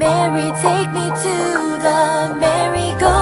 Mary, take me to the merry-go-round.